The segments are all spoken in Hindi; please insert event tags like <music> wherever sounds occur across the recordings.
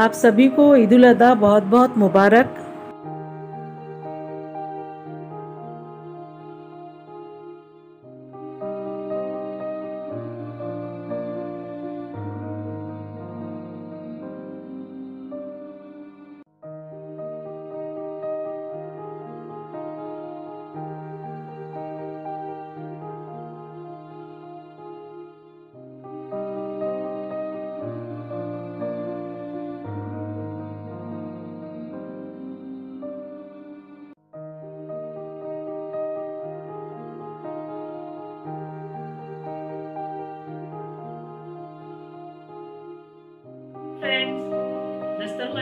आप सभी को ईद उल अदा बहुत बहुत मुबारक।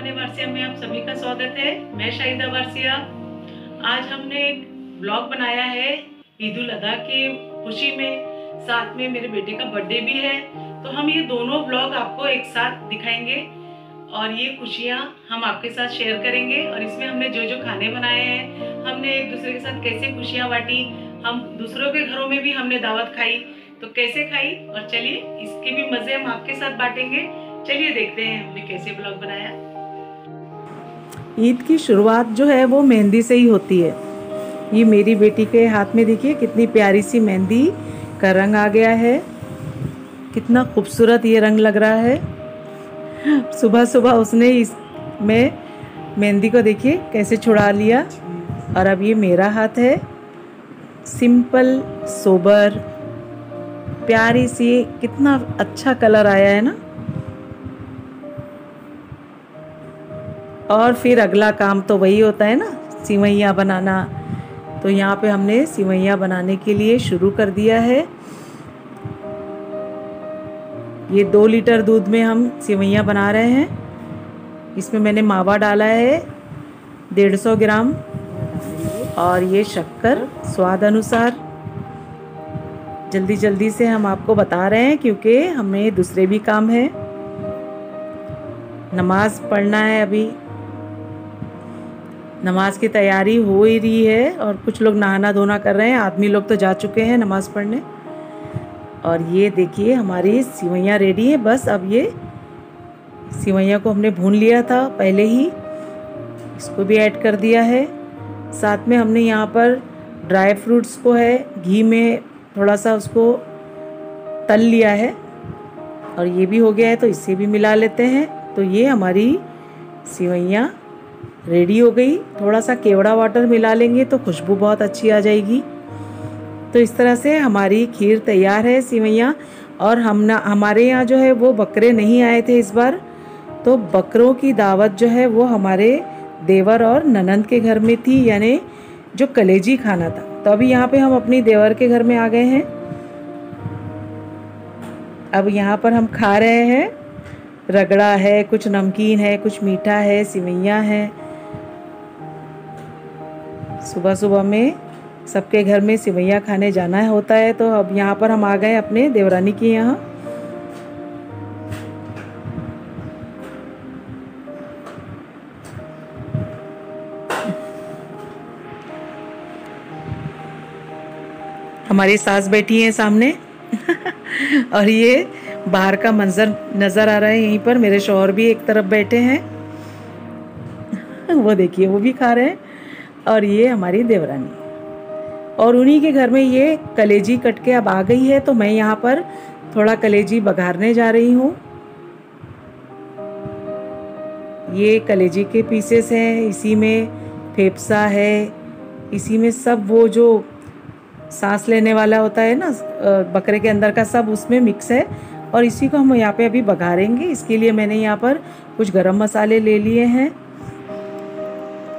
दस्तरखाने वारसिया में आप सभी का स्वागत है। मैं शाहिदा वारसिया। आज हमने एक ब्लॉग बनाया है ईद उल अदा के खुशी में, साथ में मेरे बेटे का बर्थडे भी है। तो हम ये दोनों ब्लॉग आपको एक साथ दिखाएँगे और ये खुशियाँ हम आपके साथ शेयर करेंगे और इसमें हमने जो जो खाने बनाए हैं, हमने एक दूसरे के साथ कैसे खुशियाँ बांटी, हम दूसरों के घरों में भी हमने दावत खाई। तो कैसे खाई और चलिए, इसके भी मज़े हम आपके साथ बांटेंगे। चलिए देखते हैं हमने कैसे ब्लॉग बनाया। ईद की शुरुआत जो है वो मेहंदी से ही होती है। ये मेरी बेटी के हाथ में देखिए, कितनी प्यारी सी मेहंदी का रंग आ गया है। कितना खूबसूरत ये रंग लग रहा है। सुबह सुबह उसने इस में मेहंदी को देखिए, कैसे छुड़ा लिया। और अब ये मेरा हाथ है। सिंपल, सोबर, प्यारी सी, कितना अच्छा कलर आया है ना। और फिर अगला काम तो वही होता है ना, सिवैयाँ बनाना। तो यहाँ पे हमने सिवैयाँ बनाने के लिए शुरू कर दिया है। ये दो लीटर दूध में हम सिवैयाँ बना रहे हैं। इसमें मैंने मावा डाला है, डेढ़ सौ ग्राम। और ये शक्कर स्वाद अनुसार। जल्दी जल्दी से हम आपको बता रहे हैं, क्योंकि हमें दूसरे भी काम है। नमाज़ पढ़ना है अभी। नमाज़ की तैयारी हो ही रही है और कुछ लोग नहाना धोना कर रहे हैं। आदमी लोग तो जा चुके हैं नमाज़ पढ़ने। और ये देखिए, हमारी सिवैयाँ रेडी है। बस अब ये सिवैयाँ को हमने भून लिया था, पहले ही इसको भी ऐड कर दिया है। साथ में हमने यहाँ पर ड्राई फ्रूट्स को है, घी में थोड़ा सा उसको तल लिया है। और ये भी हो गया है तो इसे भी मिला लेते हैं। तो ये हमारी सिवैयाँ रेडी हो गई। थोड़ा सा केवड़ा वाटर मिला लेंगे तो खुशबू बहुत अच्छी आ जाएगी। तो इस तरह से हमारी खीर तैयार है सिवैयाँ। और हम ना, हमारे यहाँ जो है वो बकरे नहीं आए थे इस बार। तो बकरों की दावत जो है वो हमारे देवर और ननंद के घर में थी, यानी जो कलेजी खाना था। तो अभी यहाँ पे हम अपनी देवर के घर में आ गए हैं। अब यहाँ पर हम खा रहे हैं। रगड़ा है, कुछ नमकीन है, कुछ मीठा है, सिवैयाँ हैं। सुबह सुबह में सबके घर में सिवैया खाने जाना होता है तो अब यहाँ पर हम आ गए अपने देवरानी के यहाँ। हमारी सास बैठी हैं सामने, <laughs> और ये बाहर का मंजर नज़र आ रहा है, यहीं पर मेरे शोहर भी एक तरफ़ बैठे हैं। <laughs> वो देखिए, वो भी खा रहे हैं। और ये हमारी देवरानी और उन्हीं के घर में ये कलेजी कट के अब आ गई है तो मैं यहाँ पर थोड़ा कलेजी बघारने जा रही हूँ। ये कलेजी के पीसेस हैं, इसी में फेफसा है, इसी में सब वो जो सांस लेने वाला होता है ना बकरे के अंदर का सब उसमें मिक्स है। और इसी को हम यहाँ पे अभी बघारेंगे। इसके लिए मैंने यहाँ पर कुछ गरम मसाले ले लिए हैं।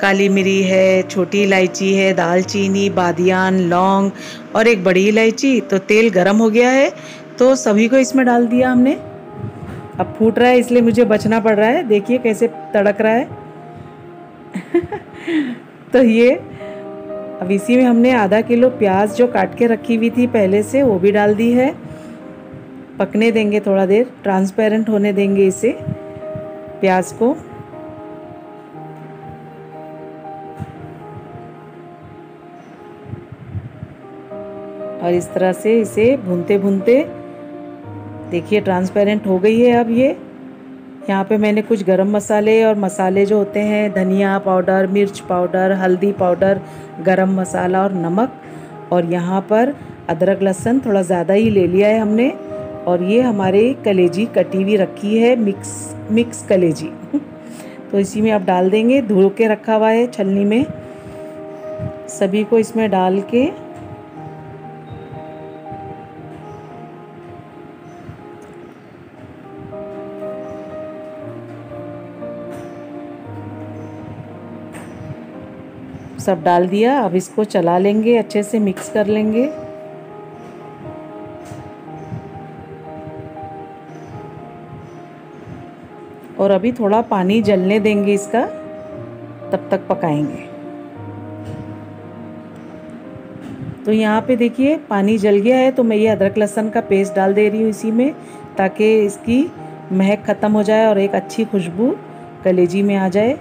काली मिरी है, छोटी इलायची है, दालचीनी, बादियान, लौंग और एक बड़ी इलायची तो तेल गरम हो गया है तो सभी को इसमें डाल दिया हमने। अब फूट रहा है, इसलिए मुझे बचना पड़ रहा है। देखिए कैसे तड़क रहा है। <laughs> तो ये, अब इसी में हमने आधा किलो प्याज जो काट के रखी हुई थी पहले से, वो भी डाल दी है। पकने देंगे थोड़ा देर, ट्रांसपेरेंट होने देंगे इसे, प्याज को। और इस तरह से इसे भूनते भूनते, देखिए ट्रांसपेरेंट हो गई है अब ये। यहाँ पे मैंने कुछ गरम मसाले और मसाले जो होते हैं, धनिया पाउडर मिर्च पाउडर हल्दी पाउडर गरम मसाला और नमक। और यहाँ पर अदरक, लहसुन थोड़ा ज़्यादा ही ले लिया है हमने। और ये हमारे कलेजी कटी हुई रखी है, मिक्स मिक्स कलेजी। <laughs> तो इसी में आप डाल देंगे, धो के रखा हुआ है छलनी में। सभी को इसमें डाल के सब डाल दिया। अब इसको चला लेंगे, अच्छे से मिक्स कर लेंगे। और अभी थोड़ा पानी जलने देंगे इसका, तब तक पकाएँगे। तो यहाँ पे देखिए, पानी जल गया है तो मैं ये अदरक लहसुन का पेस्ट डाल दे रही हूँ इसी में, ताकि इसकी महक ख़त्म हो जाए और एक अच्छी खुशबू कलेजी में आ जाए।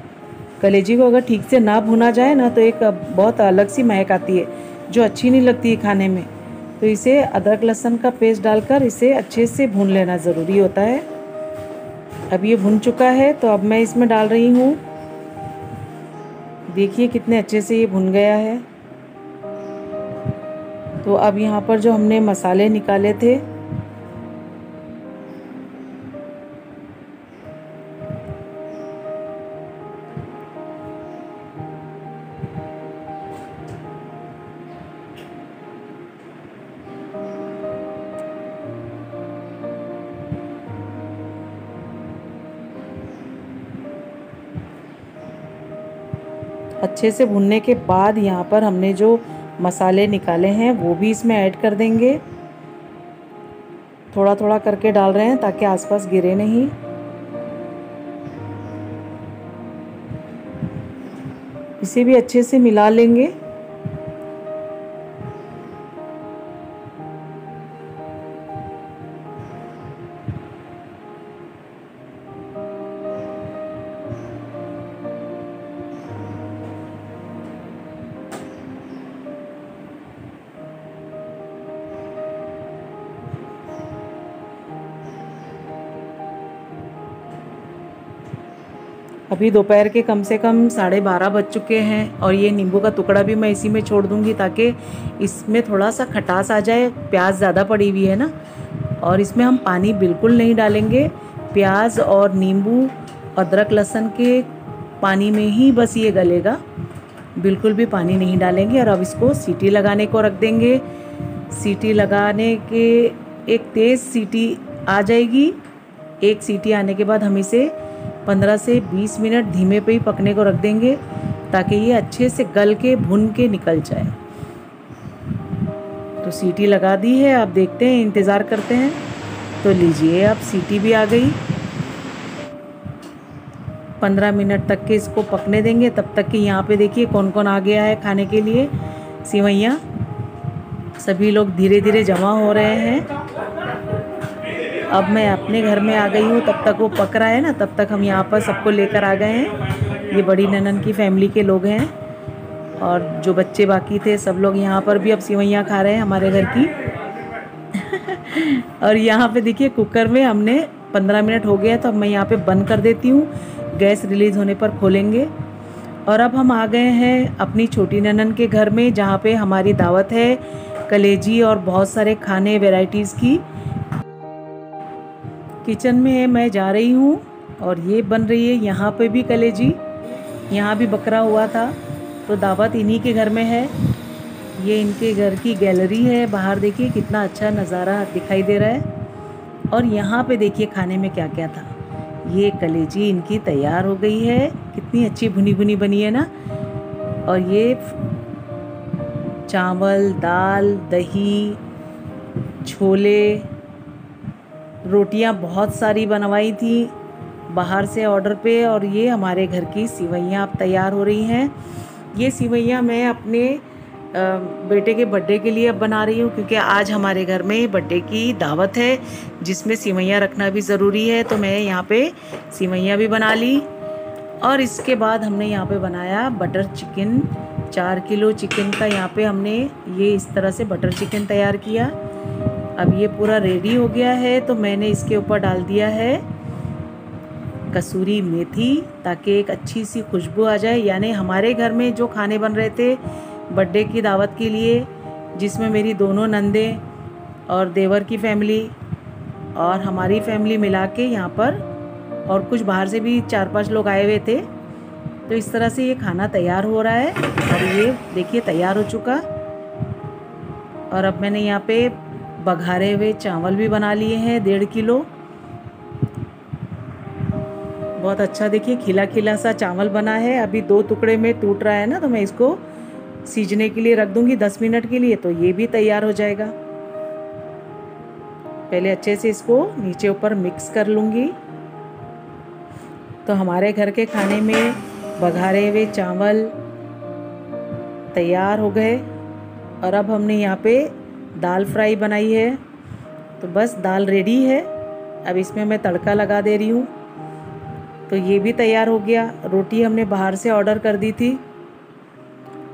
कलेजी को अगर ठीक से ना भुना जाए ना तो एक बहुत अलग सी महक आती है, जो अच्छी नहीं लगती है खाने में। तो इसे अदरक लहसुन का पेस्ट डालकर इसे अच्छे से भून लेना ज़रूरी होता है। अब ये भुन चुका है तो अब मैं इसमें डाल रही हूँ। देखिए कितने अच्छे से ये भुन गया है। तो अब यहाँ पर जो हमने मसाले निकाले थे अच्छे से भुनने के बाद यहाँ पर हमने जो मसाले निकाले हैं, वो भी इसमें ऐड कर देंगे। थोड़ा थोड़ा करके डाल रहे हैं ताकि आसपास गिरे नहीं। इसे भी अच्छे से मिला लेंगे। अभी दोपहर के कम से कम साढ़े बारह बज चुके हैं और ये नींबू का टुकड़ा भी मैं इसी में छोड़ दूँगी ताकि इसमें थोड़ा सा खटास आ जाए, प्याज ज़्यादा पड़ी हुई है ना। और इसमें हम पानी बिल्कुल नहीं डालेंगे, प्याज और नींबू, अदरक, लहसुन के पानी में ही बस ये गलेगा। बिल्कुल भी पानी नहीं डालेंगे और अब इसको सीटी लगाने को रख देंगे। सीटी लगाने के एक तेज़ सीटी आ जाएगी। एक सीटी आने के बाद हम इसे 15 से 20 मिनट धीमे पे ही पकने को रख देंगे ताकि ये अच्छे से गल के, भुन के निकल जाए। तो सीटी लगा दी है, आप देखते हैं, इंतज़ार करते हैं। तो लीजिए, अब सीटी भी आ गई। पंद्रह मिनट तक के इसको पकने देंगे। तब तक कि यहाँ पे देखिए कौन कौन आ गया है खाने के लिए। सिवैयाँ, सभी लोग धीरे धीरे जमा हो रहे हैं। अब मैं अपने घर में आ गई हूँ, तब तक वो पक रहा है ना, तब तक हम यहाँ पर सबको लेकर आ गए हैं। ये बड़ी ननन की फैमिली के लोग हैं और जो बच्चे बाकी थे, सब लोग यहाँ पर भी अब सिवैयाँ खा रहे हैं हमारे घर की। <laughs> और यहाँ पे देखिए कुकर में हमने पंद्रह मिनट हो गया तो अब मैं यहाँ पे बंद कर देती हूँ। गैस रिलीज़ होने पर खोलेंगे। और अब हम आ गए हैं अपनी छोटी ननन के घर में, जहाँ पे हमारी दावत है कलेजी और बहुत सारे खाने वेराइटीज़ की। किचन में मैं जा रही हूँ और ये बन रही है यहाँ पे भी कलेजी। यहाँ भी बकरा हुआ था तो दावत इन्हीं के घर में है। ये इनके घर की गैलरी है, बाहर देखिए कितना अच्छा नज़ारा दिखाई दे रहा है। और यहाँ पे देखिए खाने में क्या क्या था। ये कलेजी इनकी तैयार हो गई है, कितनी अच्छी भुनी भुनी बनी है ना। और ये चावल, दाल, दही, छोले रोटियाँ बहुत सारी बनवाई थी बाहर से ऑर्डर पे और ये हमारे घर की सिवैयाँ अब तैयार हो रही हैं। ये सिवैयाँ मैं अपने बेटे के बर्थडे के लिए अब बना रही हूँ क्योंकि आज हमारे घर में बर्थडे की दावत है, जिसमें सिवैयाँ रखना भी ज़रूरी है तो मैं यहाँ पे सिवैयाँ भी बना ली। और इसके बाद हमने यहाँ पे बनाया बटर चिकन चार किलो चिकन का यहाँ पे हमने ये इस तरह से बटर चिकन तैयार किया। अब ये पूरा रेडी हो गया है तो मैंने इसके ऊपर डाल दिया है कसूरी मेथी, ताकि एक अच्छी सी खुशबू आ जाए। यानी हमारे घर में जो खाने बन रहे थे बर्थडे की दावत के लिए, जिसमें मेरी दोनों नंदे और देवर की फैमिली और हमारी फैमिली मिला के यहाँ पर, और कुछ बाहर से भी चार पाँच लोग आए हुए थे। तो इस तरह से ये खाना तैयार हो रहा है, और ये देखिए तैयार हो चुका। और अब मैंने यहाँ पे बघारे हुए चावल भी बना लिए हैं, डेढ़ किलो। बहुत अच्छा देखिए खिला खिला सा चावल बना है। अभी दो टुकड़े में टूट रहा है ना तो मैं इसको सीजने के लिए रख दूँगी, दस मिनट के लिए तो ये भी तैयार हो जाएगा। पहले अच्छे से इसको नीचे ऊपर मिक्स कर लूँगी। तो हमारे घर के खाने में बघारे हुए चावल तैयार हो गए, और अब हमने यहाँ पे दाल फ्राई बनाई है। तो बस दाल रेडी है। अब इसमें मैं तड़का लगा दे रही हूँ। तो ये भी तैयार हो गया। रोटी हमने बाहर से ऑर्डर कर दी थी।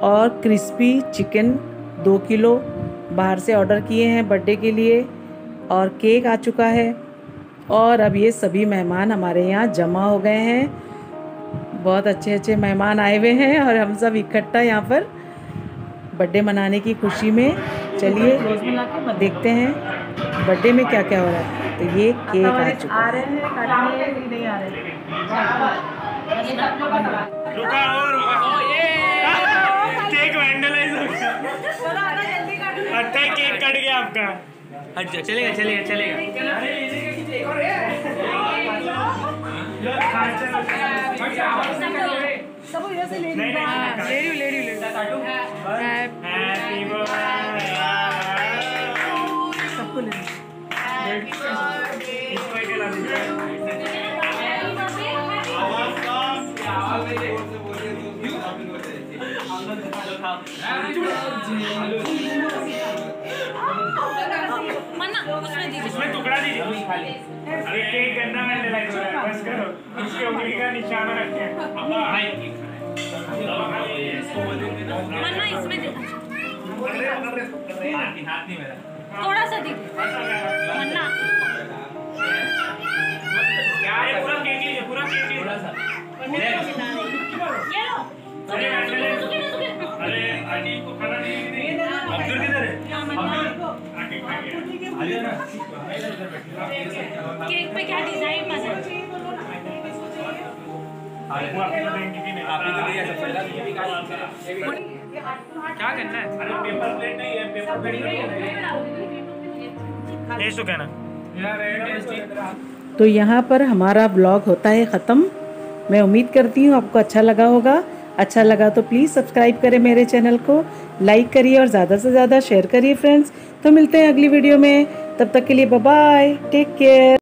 और क्रिस्पी चिकन दो किलो बाहर से ऑर्डर किए हैं बर्थडे के लिए। और केक आ चुका है। और अब ये सभी मेहमान हमारे यहाँ जमा हो गए हैं। बहुत अच्छे अच्छे मेहमान आए हुए हैं और हम सब इकट्ठा यहाँ पर बर्थडे मनाने की खुशी में। चलिए देखते हैं बर्थडे में क्या क्या हो रहा है। तो ये केक आ चुका आ रहे हैं काटने नहीं आ रहे? हो केक वैंडलाइज हो गया। केक कट गया आपका। अच्छा चलेगा चलेगा चलेगा। नहीं नहीं ले रही ले हैप्पी सबको ले इसको दीजिए। टुकड़ा दीजिए। अरे केक गंदा वैंडलाइज हो रहा है। बस करो। उसके उंगली का निशाना रखें। मन्ना इसमें दे। थोड़ा सा दीजिए मन्ना अरे पूरा केक लीजिए पूरा केक लीजिए। ये लो। अरे वैंडलाइज सुखे ना सुखे अरे आंटी को खाना नहीं अब्दुल किधर है? केक पे क्या डिज़ाइन आप सबसे क्या करना है कहना तो यहाँ पर हमारा ब्लॉग होता है ख़त्म। मैं उम्मीद करती हूँ आपको अच्छा लगा होगा। अच्छा लगा तो प्लीज़ सब्सक्राइब करें मेरे चैनल को। लाइक करिए और ज़्यादा से ज़्यादा शेयर करिए फ्रेंड्स तो मिलते हैं अगली वीडियो में। तब तक के लिए बाय टेक केयर